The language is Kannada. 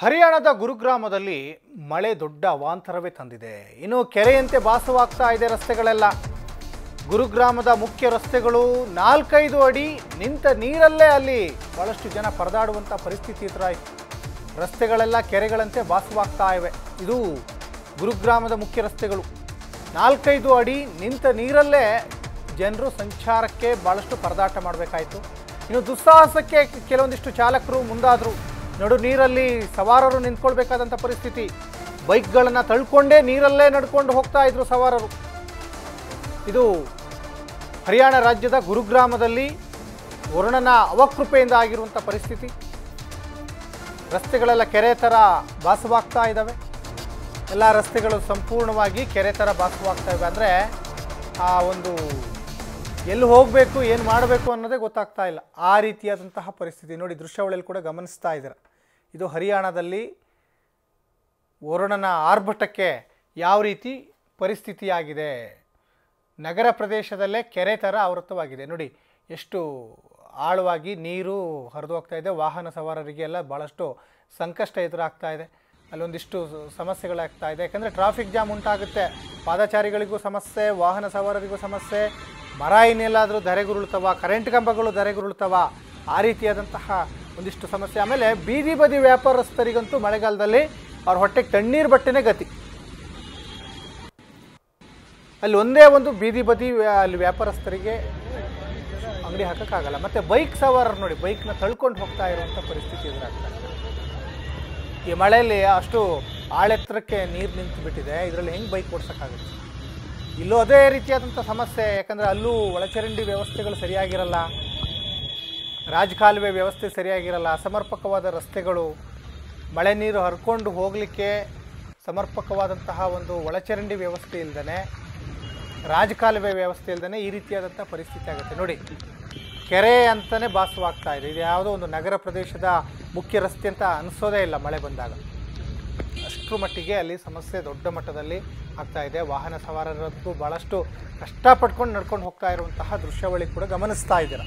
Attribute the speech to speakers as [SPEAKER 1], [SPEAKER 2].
[SPEAKER 1] ಹರಿಯಾಣದ ಗುರುಗ್ರಾಮದಲ್ಲಿ ಮಳೆ ದೊಡ್ಡ ಅವಾಂತರವೇ ತಂದಿದೆ. ಇನ್ನು ಕೆರೆಯಂತೆ ಭಾಸವಾಗ್ತಾ ಇದೆ ರಸ್ತೆಗಳೆಲ್ಲ. ಗುರುಗ್ರಾಮದ ಮುಖ್ಯ ರಸ್ತೆಗಳು ನಾಲ್ಕೈದು ಅಡಿ, ನಿಂತ ನೀರಲ್ಲೇ ಅಲ್ಲಿ ಬಹಳಷ್ಟು ಜನ ಪರದಾಡುವಂಥ ಪರಿಸ್ಥಿತಿ ಎದುರಾಯಿತು ರಸ್ತೆಗಳೆಲ್ಲ ಕೆರೆಗಳಂತೆ ಭಾಸವಾಗ್ತಾ ಇವೆ. ಇದು ಗುರುಗ್ರಾಮದ ಮುಖ್ಯ ರಸ್ತೆಗಳು. ನಾಲ್ಕೈದು ಅಡಿ, ನಿಂತ ನೀರಲ್ಲೇ ಜನರು ಸಂಚಾರಕ್ಕೆ ಭಾಳಷ್ಟು ಪರದಾಟ ಮಾಡಬೇಕಾಯಿತು. ಇನ್ನು ದುಸ್ಸಾಹಸಕ್ಕೆ ಕೆಲವೊಂದಿಷ್ಟು ಚಾಲಕರು ಮುಂದಾದರು. ನಡು, ನೀರಲ್ಲಿ ಸವಾರರು ನಿಂತ್ಕೊಳ್ಬೇಕಾದಂಥ ಪರಿಸ್ಥಿತಿ. ಬೈಕ್ಗಳನ್ನು ತಳ್ಕೊಂಡೇ ನೀರಲ್ಲೇ ನಡ್ಕೊಂಡು ಹೋಗ್ತಾ ಇದ್ರು ಸವಾರರು. ಇದು ಹರಿಯಾಣ ರಾಜ್ಯದ ಗುರುಗ್ರಾಮದಲ್ಲಿ ವರುಣನ ಅವಕೃಪೆಯಿಂದ ಆಗಿರುವಂಥ ಪರಿಸ್ಥಿತಿ. ರಸ್ತೆಗಳೆಲ್ಲ ಕೆರೆ ಥರ ಭಾಸವಾಗ್ತಾ ಇದ್ದಾವೆ. ಎಲ್ಲ ರಸ್ತೆಗಳು ಸಂಪೂರ್ಣವಾಗಿ ಕೆರೆ ಥರ ಭಾಸವಾಗ್ತಾ ಇವೆ. ಅಂದರೆ ಆ ಒಂದು ಎಲ್ಲಿ ಹೋಗಬೇಕು, ಏನು ಮಾಡಬೇಕು ಅನ್ನೋದೇ ಗೊತ್ತಾಗ್ತಾ ಇಲ್ಲ. ಆ ರೀತಿಯಾದಂತಹ ಪರಿಸ್ಥಿತಿ. ನೋಡಿ, ದೃಶ್ಯಾವಳಿಯಲ್ಲಿ ಕೂಡ ಗಮನಿಸ್ತಾ ಇದ್ದೀರ. ಇದು ಹರಿಯಾಣದಲ್ಲಿ ವರುಣನ ಆರ್ಭಟಕ್ಕೆ ಯಾವ ರೀತಿ ಪರಿಸ್ಥಿತಿಯಾಗಿದೆ? ನಗರ ಪ್ರದೇಶದಲ್ಲೇ ಕೆರೆ ಥರ ಆವೃತವಾಗಿದೆ ನೋಡಿ, ಎಷ್ಟು ಆಳವಾಗಿ ನೀರು ಹರಿದು ಹೋಗ್ತಾ ಇದೆ. ವಾಹನ ಸವಾರರಿಗೆ ಎಲ್ಲ ಭಾಳಷ್ಟು ಸಂಕಷ್ಟ ಎದುರಾಗ್ತಾ ಇದೆ. ಅಲ್ಲೊಂದಿಷ್ಟು ಸಮಸ್ಯೆಗಳಾಗ್ತಾ ಇದೆ. ಯಾಕಂದರೆ ಟ್ರಾಫಿಕ್ ಜಾಮ್ ಉಂಟಾಗುತ್ತೆ. ಪಾದಚಾರಿಗಳಿಗೂ ಸಮಸ್ಯೆ, ವಾಹನ ಸವಾರರಿಗೂ ಸಮಸ್ಯೆ, ಮರ ಇನ್ನೆಲ್ಲಾದರೂ ಧರೆಗುರುಳ್ತವ ಕರೆಂಟ್ ಕಂಬಗಳು ಧರೆಗುರುಳ್ತವ ಆ ರೀತಿಯಾದಂತಹ ಒಂದಿಷ್ಟು ಸಮಸ್ಯೆ. ಆಮೇಲೆ ಬೀದಿ ಬದಿ ವ್ಯಾಪಾರಸ್ಥರಿಗಂತೂ ಮಳೆಗಾಲದಲ್ಲಿ ಅವ್ರ ಹೊಟ್ಟೆಗೆ ತಣ್ಣೀರು ಬಟ್ಟೆನೇ ಗತಿ. ಅಲ್ಲಿ ಒಂದೇ ಒಂದು ಬೀದಿ ಬದಿ ಅಲ್ಲಿ ವ್ಯಾಪಾರಸ್ಥರಿಗೆ ಅಂಗಡಿ ಹಾಕೋಕ್ಕಾಗಲ್ಲ. ಮತ್ತು ಬೈಕ್ ಸವಾರರು ನೋಡಿ, ಬೈಕ್ನ ತಳ್ಕೊಂಡು ಹೋಗ್ತಾ ಇರುವಂಥ ಪರಿಸ್ಥಿತಿ ಎದುರಾಗ್ತಾ ಈ ಮಳೆಯಲ್ಲಿ ಅಷ್ಟು ಆಳೆತ್ತರಕ್ಕೆ ನೀರು ನಿಂತು ಬಿಟ್ಟಿದೆ. ಇದರಲ್ಲಿ ಹೆಂಗೆ ಬೈಕ್ ಓಡಿಸೋಕ್ಕಾಗುತ್ತೆ? ಇಲ್ಲೂ ಅದೇ ರೀತಿಯಾದಂಥ ಸಮಸ್ಯೆ. ಯಾಕಂದರೆ ಅಲ್ಲೂ ಒಳಚರಂಡಿ ವ್ಯವಸ್ಥೆಗಳು ಸರಿಯಾಗಿರಲ್ಲ. ರಾಜಕಾಲುವೆ ವ್ಯವಸ್ಥೆ ಸರಿಯಾಗಿರಲ್ಲ, ಅಸಮರ್ಪಕವಾದ ರಸ್ತೆಗಳು, ಮಳೆ ನೀರು ಹರ್ಕೊಂಡು ಹೋಗಲಿಕ್ಕೆ ಸಮರ್ಪಕವಾದಂತಹ ಒಂದು ಒಳಚರಂಡಿ ವ್ಯವಸ್ಥೆ ಇಲ್ದೇ ರಾಜಕಾಲುವೆ ವ್ಯವಸ್ಥೆ ಇಲ್ದೇ ಈ ರೀತಿಯಾದಂಥ ಪರಿಸ್ಥಿತಿ ಆಗುತ್ತೆ. ನೋಡಿ, ಕೆರೆ ಅಂತಲೇ ಭಾಸವಾಗ್ತಾ ಇದೆ. ಇದು ಯಾವುದೋ ಒಂದು ನಗರ ಪ್ರದೇಶದ ಮುಖ್ಯ ರಸ್ತೆ ಅಂತ ಅನಿಸೋದೇ ಇಲ್ಲ ಮಳೆ ಬಂದಾಗ. ಅಷ್ಟರ ಮಟ್ಟಿಗೆ ಅಲ್ಲಿ ಸಮಸ್ಯೆ ದೊಡ್ಡ ಮಟ್ಟದಲ್ಲಿ ಆಗ್ತಾ ಇದೆ. ವಾಹನ ಸವಾರರದ್ದು ಭಾಳಷ್ಟು ಕಷ್ಟಪಟ್ಕೊಂಡು ನಡ್ಕೊಂಡು ಹೋಗ್ತಾ ಇರುವಂತಹ ದೃಶ್ಯಾವಳಿ ಕೂಡ ಗಮನಿಸ್ತಾ ಇದ್ದೀರ?